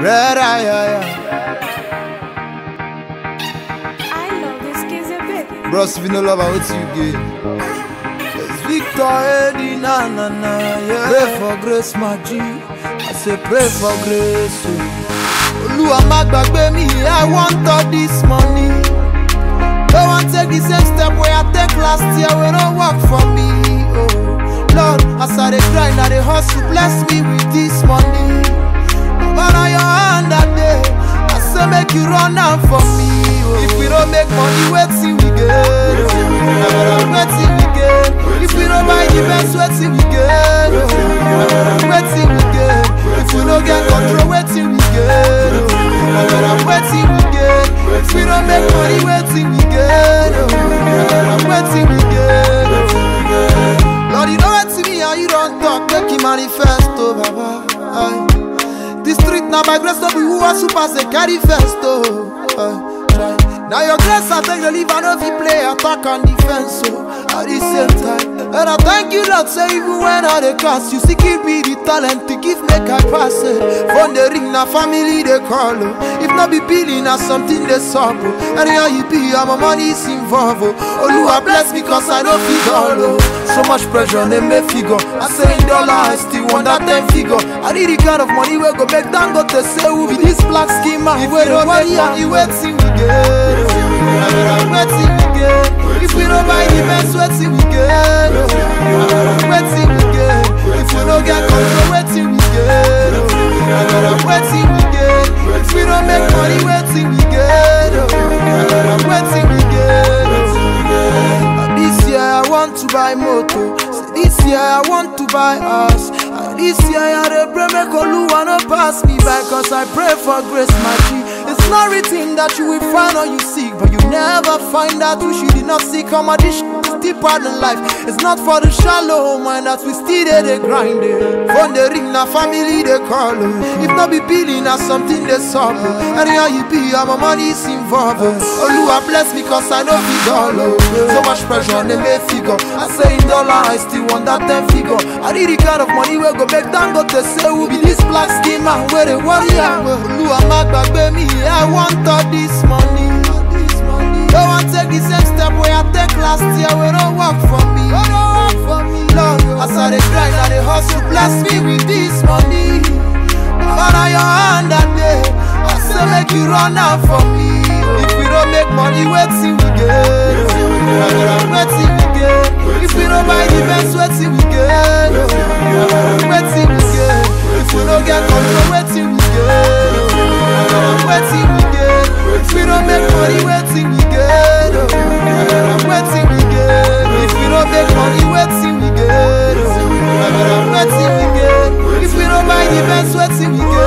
Red eye, I know this kid's a bit. Bros, if you no love, what you get. It's Victor AD, na na na, yeah. Pray for grace, my G. I say pray for grace. Oh. Olúwa má gbàgbé mi, I want all this money. Don't want take the same step where I take last year, we don't work for me. Oh, Lord, as I dey grind, I dey hustle, bless me with this money. Make you run am for me. Oh. If we don't make money, wetin we get? Oh. Wetin we get? If we don't buy the best, wetin we get? Oh. Wetin we get? If we don't get control, wetin we get? Oh. Wetin we get? If we don't make money, wetin we get? Oh. Wetin we get? Oh. Lord, you know wetin me and you don't talk, make it manifest, oh Baba. Aye. The street now by grace of who are super say carry first oh. Uh. Now your grace I take the leave and if you play attack and defense so at the same time. And I thank you Lord say even when I dey cast you still give me the talent to give make I pass. Phone the ring na family they call oh. If not be billing na something they solve oh. Anyhow you be and my money is involved oh. Oluwa bless me cause I know figure oh. So much pressure they make figure. I say in dollar I still want that ten figure. I need the kind of money we go make Dangote say who be this black schema. If we don't money and you waiting we get. We don't buy the best, waiting we get. Waiting we get. If we don't get control, waiting we get. Waiting we get. If we don't make money, waiting we get. Waiting we get. This year I want to buy moto. This year I want to buy house. This year I dey pray make Oluwa no pass me by Cause I pray for grace my It's not written that you will find or you seek But you never find out who she did not seek. Come on deeper life It's not for the shallow mind that we still dey dey grind it Phone the ring na family they call oh. If not be billing na something they solve oh. Anyhow you be and my money is involved oh. Oluwa bless me cause I know fit all oh. So much pressure on the make figure I say in dollar I still want that ten figure I need the kind of money we go make Dangote say who be this black schema where they worry Oluwa má gbàgbé mi I want all this money Don't last year we don't work for me. Oh, don't work for me. Lord as I dey grind I dey hustle bless me with this money. On your hand that day. I say make you run am for me. If we don't make money wetin we get. Wetin we get. If we don't buy the best wetin we get. Wetin we get buy the best wetin we get